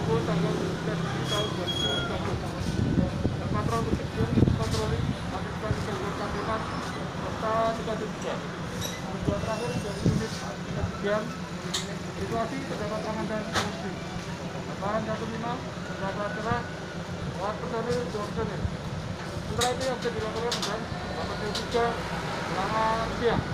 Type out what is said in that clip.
Rabu tanggal 9 Juli tahun 2020 patroli kecil patroli aktifkan di jalur Kampiman serta 33 Tujuan terakhir dari unit kejadian situasi terdapat tangan dan kondusif Bahan 15 terdapat cerah Buat personil dua personil. Setelah itu yang bisa dilakukan dan dapat 3 selama siang.